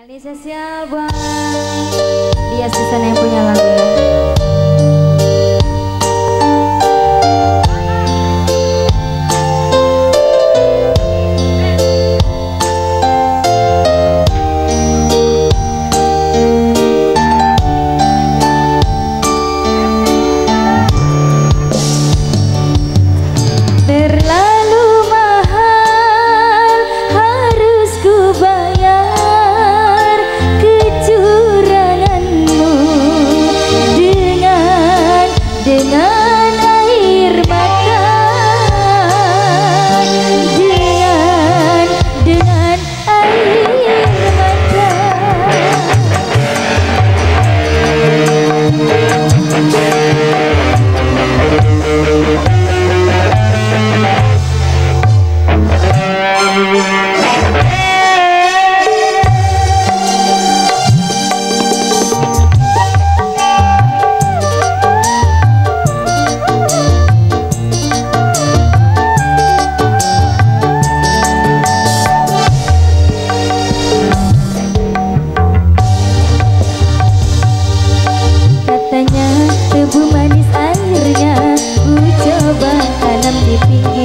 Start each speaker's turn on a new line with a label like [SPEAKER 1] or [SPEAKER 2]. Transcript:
[SPEAKER 1] Kali spesial buat dia season yang punya lagu
[SPEAKER 2] MDP